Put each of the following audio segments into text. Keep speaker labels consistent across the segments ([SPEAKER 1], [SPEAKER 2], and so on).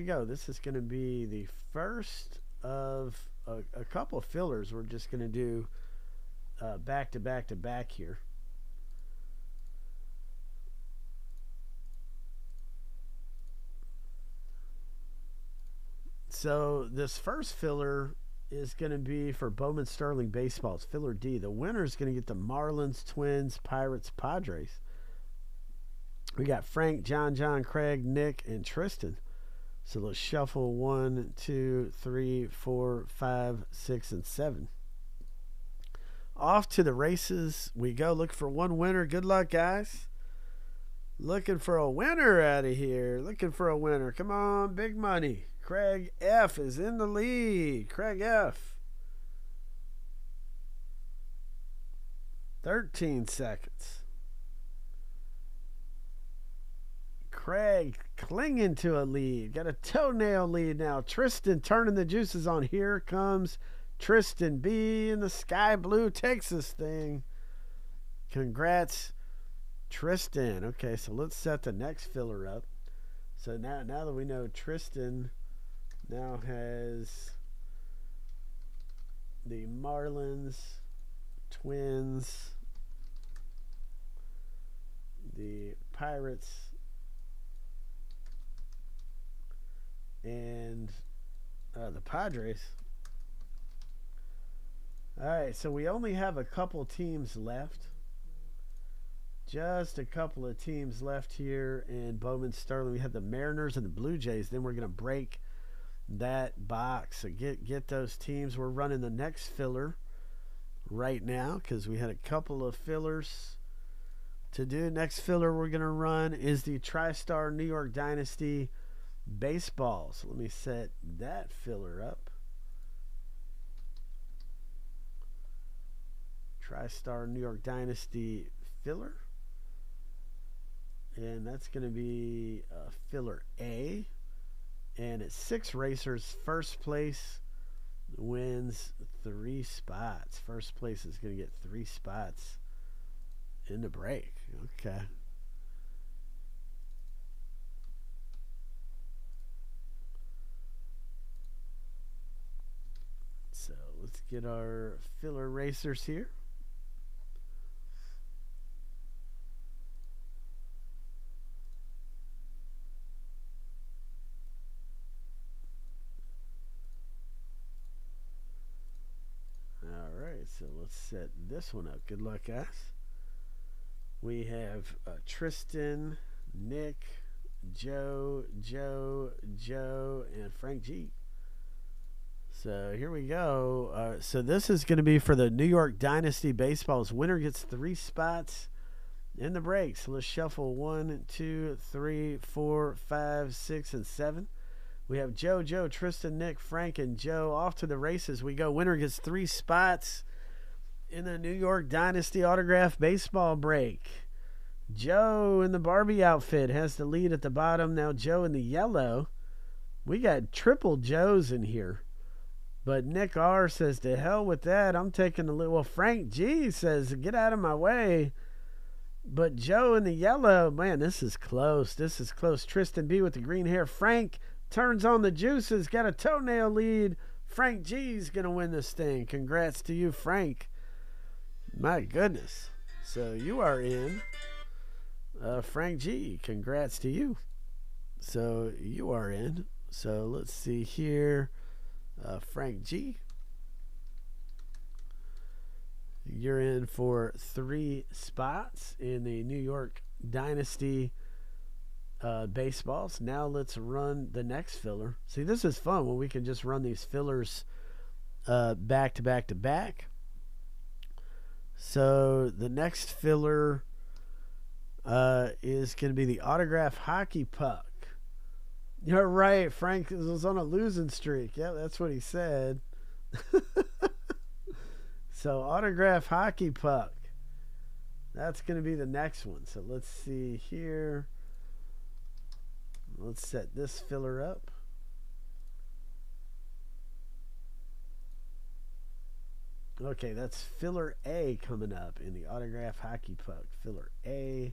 [SPEAKER 1] we go. This is going to be the first of a, a couple of fillers. We're just going to do uh, back to back to back here. So this first filler is going to be for Bowman Sterling Baseballs, filler D. The winner is going to get the Marlins, Twins, Pirates, Padres. We got Frank, John, John, Craig, Nick, and Tristan. So let's shuffle one, two, three, four, five, six, and seven. Off to the races we go. Look for one winner. Good luck, guys. Looking for a winner out of here. Looking for a winner. Come on, big money. Craig F is in the lead. Craig F. 13 seconds. Craig clinging to a lead. Got a toenail lead now. Tristan turning the juices on. Here comes Tristan B in the sky blue Texas thing. Congrats, Tristan. Okay, so let's set the next filler up. So now, now that we know Tristan now has the Marlins, Twins, the Pirates, and uh, the Padres. All right, so we only have a couple teams left. Just a couple of teams left here in Bowman Sterling. We have the Mariners and the Blue Jays. Then we're going to break that box. So get get those teams. We're running the next filler right now because we had a couple of fillers to do. Next filler we're going to run is the TriStar New York Dynasty baseball. So let me set that filler up. TriStar New York Dynasty filler. And that's going to be uh, filler A. And it's six racers. First place wins three spots. First place is going to get three spots in the break. Okay. So let's get our filler racers here. All right, so let's set this one up. Good luck, guys. We have uh, Tristan, Nick, Joe, Joe, Joe, and Frank G. So here we go. Uh, so this is going to be for the New York Dynasty Baseballs. Winner gets three spots in the break. So let's shuffle one, two, three, four, five, six, and seven. We have Joe, Joe, Tristan, Nick, Frank, and Joe off to the races. We go. Winner gets three spots in the New York Dynasty Autograph Baseball break. Joe in the Barbie outfit has the lead at the bottom. Now Joe in the yellow. We got triple Joes in here. But Nick R says, to hell with that. I'm taking a little. Well, Frank G says, get out of my way. But Joe in the yellow, man, this is close. This is close. Tristan B with the green hair. Frank turns on the juices, got a toenail lead. Frank G's going to win this thing. Congrats to you, Frank. My goodness. So you are in. Uh, Frank G, congrats to you. So you are in. So let's see here uh, Frank G. You're in for three spots in the New York Dynasty uh, baseballs. Now let's run the next filler. See, this is fun when we can just run these fillers uh, back to back to back. So the next filler uh, is going to be the autograph hockey puck. You're right. Frank was on a losing streak. Yeah, that's what he said. so, autograph hockey puck. That's going to be the next one. So, let's see here. Let's set this filler up. Okay, that's filler A coming up in the autograph hockey puck. Filler A.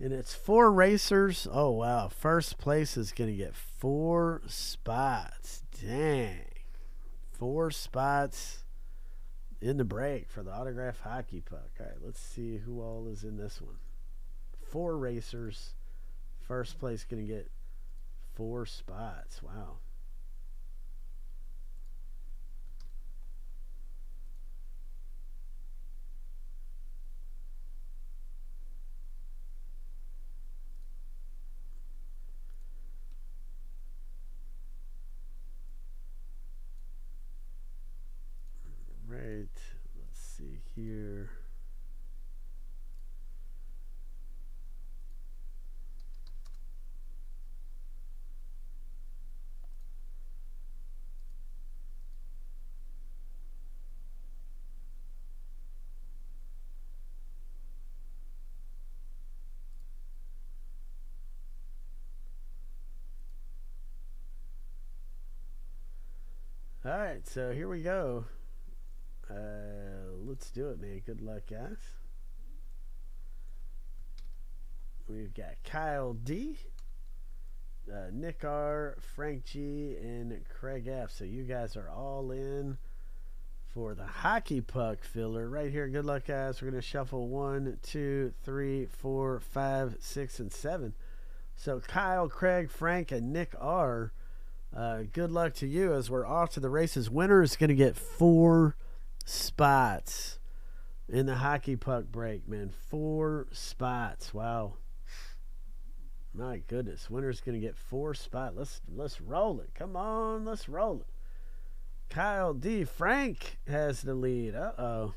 [SPEAKER 1] And it's four racers. Oh, wow. First place is going to get four spots. Dang. Four spots in the break for the autograph hockey puck. All right, let's see who all is in this one. Four racers. First place going to get four spots. Wow. right. Let's see here. All right, so here we go. Uh, let's do it, man. Good luck, guys. We've got Kyle D, uh, Nick R, Frank G, and Craig F. So you guys are all in for the hockey puck filler right here. Good luck, guys. We're going to shuffle one, two, three, four, five, six, and seven. So Kyle, Craig, Frank, and Nick R. Uh, good luck to you as we're off to the races. Winner is going to get four spots in the hockey puck break, man. Four spots. Wow. My goodness. Winner's gonna get four spots. Let's let's roll it. Come on, let's roll it. Kyle D. Frank has the lead. Uh oh.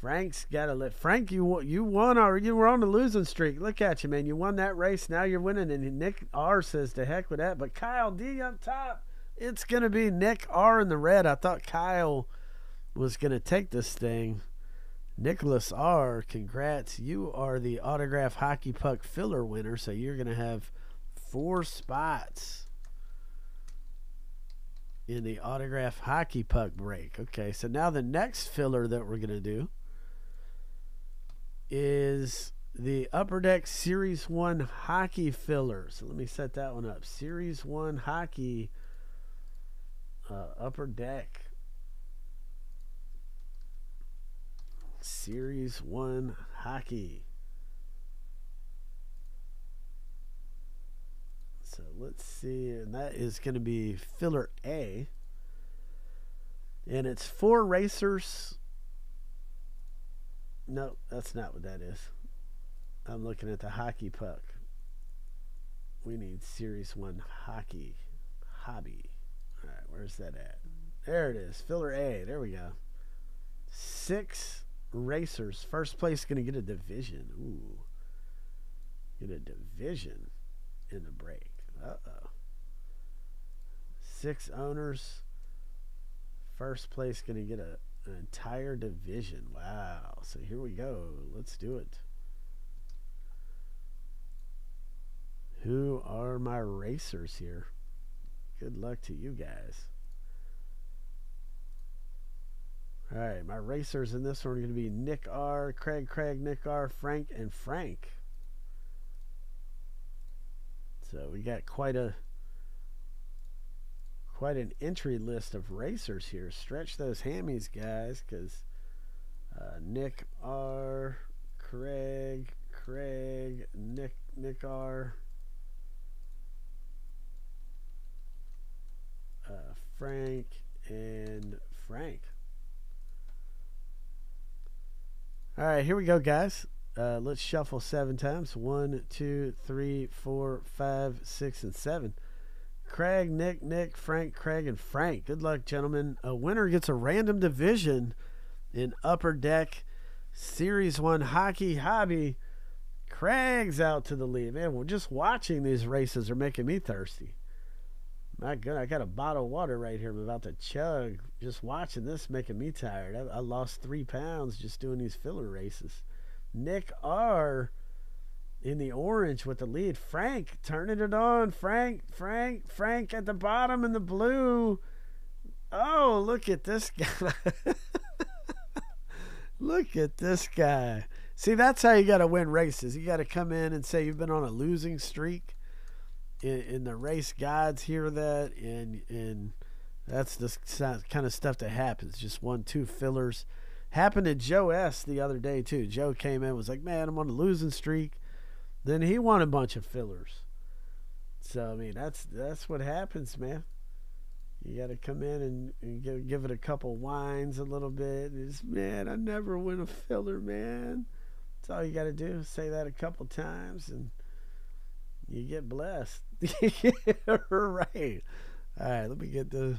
[SPEAKER 1] Frank's got to let Frank. You you won or you were on the losing streak. Look at you, man. You won that race. Now you're winning. And Nick R says to heck with that. But Kyle D up top. It's gonna be Nick R in the red. I thought Kyle was going to take this thing. Nicholas R., congrats. You are the autograph hockey puck filler winner, so you're going to have four spots in the autograph hockey puck break. Okay, so now the next filler that we're going to do is the Upper Deck Series 1 hockey filler. So let me set that one up. Series 1 hockey uh, Upper Deck Series 1 hockey. So let's see, and that is going to be filler A. And it's four racers. No, that's not what that is. I'm looking at the hockey puck. We need Series 1 hockey. Hobby. All right, where's that at? There it is. Filler A. There we go. Six racers. First place going to get a division. Ooh. Get a division in the break. Uh oh. Six owners. First place going to get a, an entire division. Wow. So here we go. Let's do it. Who are my racers here? Good luck to you guys. All right, my racers in this one are going to be Nick R, Craig, Craig, Nick R, Frank, and Frank. So we got quite a quite an entry list of racers here. Stretch those hammies, guys, because uh, Nick R, Craig, Craig, Nick, Nick R, uh, Frank, and Frank. All right, here we go, guys. Uh, let's shuffle seven times. One, two, three, four, five, six, and seven. Craig, Nick, Nick, Frank, Craig, and Frank. Good luck, gentlemen. A winner gets a random division in Upper Deck Series 1 Hockey Hobby. Craig's out to the lead. Man, we're just watching these races are making me thirsty. My God, I got a bottle of water right here. I'm about to chug. Just watching this making me tired. I, I lost three pounds just doing these filler races. Nick R in the orange with the lead. Frank turning it on. Frank, Frank, Frank at the bottom in the blue. Oh, look at this guy. look at this guy. See, that's how you got to win races. You got to come in and say you've been on a losing streak. In, in the race gods hear that, and and that's the kind of stuff that happens. Just one, two fillers. Happened to Joe S the other day too. Joe came in was like, "Man, I'm on a losing streak." Then he won a bunch of fillers. So I mean, that's that's what happens, man. You got to come in and, and give, give, it a couple whines a little bit. It's, man, I never win a filler, man. That's all you got to do. Say that a couple times and you get blessed. right. All right, let me get the